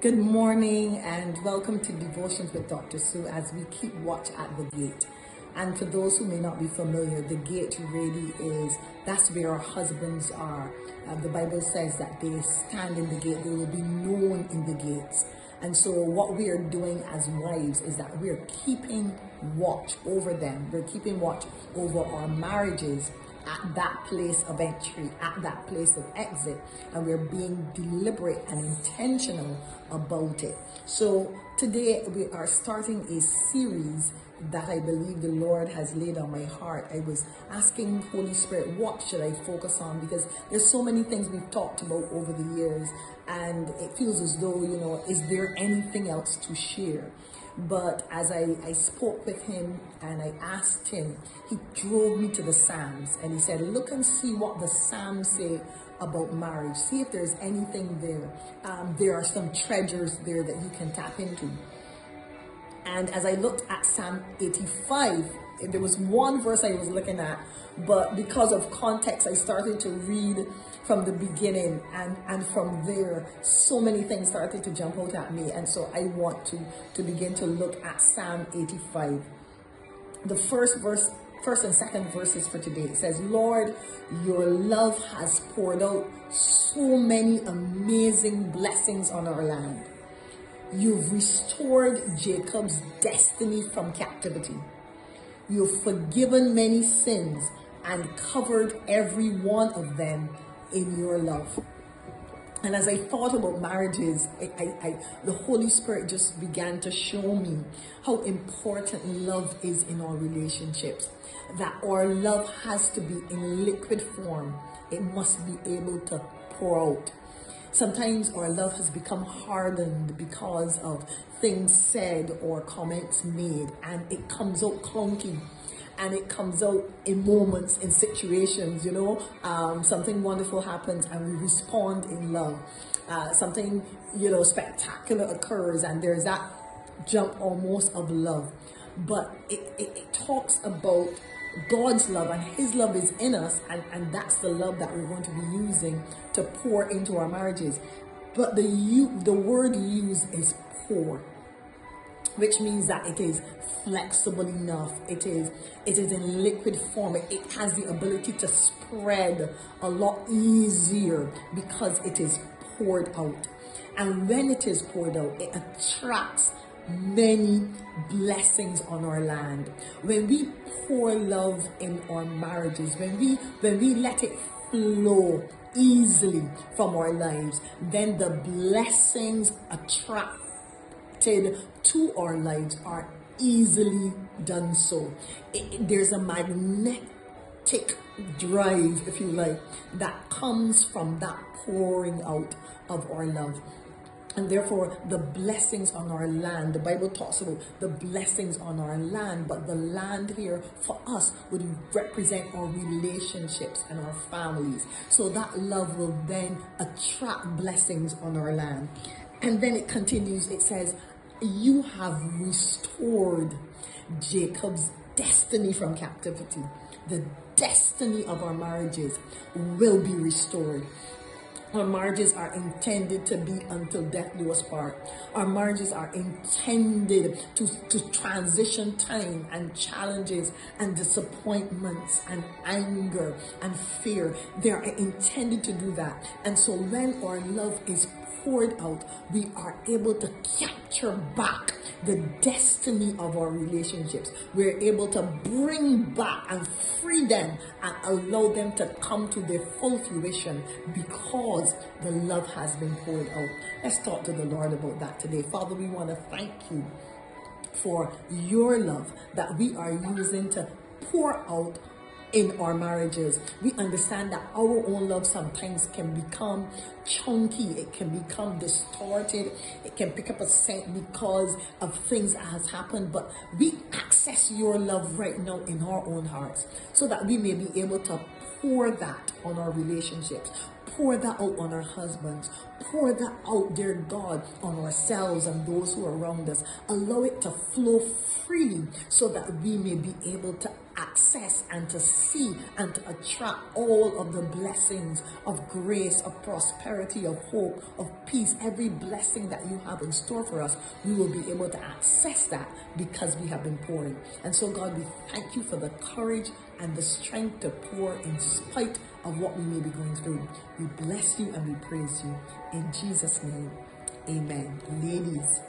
Good morning and welcome to Devotions with Dr. Su as we keep watch at the gate. And for those who may not be familiar, the gate really is, that's where our husbands are. Uh, the Bible says that they stand in the gate, they will be known in the gates. And so what we are doing as wives is that we're keeping watch over them. We're keeping watch over our marriages at that place of entry, at that place of exit, and we're being deliberate and intentional about it. So today we are starting a series that I believe the Lord has laid on my heart. I was asking Holy Spirit, what should I focus on? Because there's so many things we've talked about over the years and it feels as though, you know, is there anything else to share? But as I, I spoke with him and I asked him, he drove me to the Psalms and he said, look and see what the Psalms say about marriage. See if there's anything there. Um, there are some treasures there that you can tap into. And as I looked at Psalm 85, there was one verse I was looking at, but because of context, I started to read from the beginning and, and from there, so many things started to jump out at me. And so I want to, to begin to look at Psalm 85. The first verse, first and second verses for today, it says, Lord, your love has poured out so many amazing blessings on our land. You've restored Jacob's destiny from captivity. You've forgiven many sins and covered every one of them in your love. And as I thought about marriages, I, I, I, the Holy Spirit just began to show me how important love is in our relationships. That our love has to be in liquid form. It must be able to pour out. Sometimes our love has become hardened because of things said or comments made and it comes out clunky and it comes out in moments, in situations, you know, um, something wonderful happens and we respond in love. Uh, something, you know, spectacular occurs and there's that jump almost of love. But it, it, it talks about God's love and his love is in us and, and that's the love that we're going to be using to pour into our marriages. But the you the word used is pour, which means that it is flexible enough. It is it is in liquid form. It, it has the ability to spread a lot easier because it is poured out. And when it is poured out, it attracts many blessings on our land. When we pour love in our marriages, when we when we let it flow easily from our lives, then the blessings attracted to our lives are easily done so. It, there's a magnetic drive, if you like, that comes from that pouring out of our love. And therefore, the blessings on our land, the Bible talks about the blessings on our land, but the land here for us would represent our relationships and our families. So that love will then attract blessings on our land. And then it continues, it says, you have restored Jacob's destiny from captivity. The destiny of our marriages will be restored. Our marriages are intended to be until death do us part. Our marriages are intended to, to transition time and challenges and disappointments and anger and fear. They are intended to do that. And so when our love is poured out, we are able to capture back the destiny of our relationships. We're able to bring back and free them and allow them to come to their full fruition because the love has been poured out. Let's talk to the Lord about that today. Father, we want to thank you for your love that we are using to pour out in our marriages. We understand that our own love sometimes can become chunky. It can become distorted. It can pick up a scent because of things that has happened. But we access your love right now in our own hearts so that we may be able to pour that on our relationships, pour that out on our husbands, Pour that out, dear God, on ourselves and those who are around us. Allow it to flow freely so that we may be able to access and to see and to attract all of the blessings of grace, of prosperity, of hope, of peace, every blessing that you have in store for us, we will be able to access that because we have been pouring. And so, God, we thank you for the courage and the strength to pour in spite of what we may be going through. We bless you and we praise you. In Jesus' name, amen. Ladies,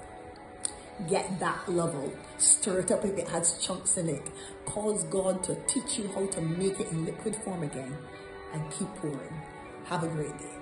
get that level. Stir it up if it has chunks in it. Cause God to teach you how to make it in liquid form again and keep pouring. Have a great day.